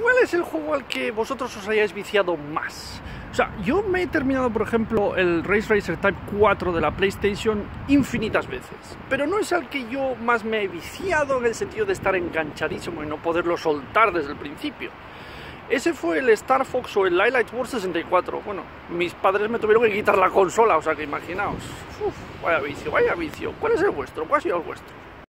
¿cuál es el juego al que vosotros os hayáis viciado más? O sea, yo me he terminado, por ejemplo, el Race Racer Type 4 de la PlayStation infinitas veces, pero no es al que yo más me he viciado en el sentido de estar enganchadísimo y no poderlo soltar desde el principio. Ese fue el Star Fox o el Light Wars 64. Bueno, mis padres me tuvieron que quitar la consola, o sea que imaginaos. Uf, vaya vicio, vaya vicio. ¿Cuál es el vuestro? ¿Cuál ha sido el vuestro?